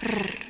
Rrr.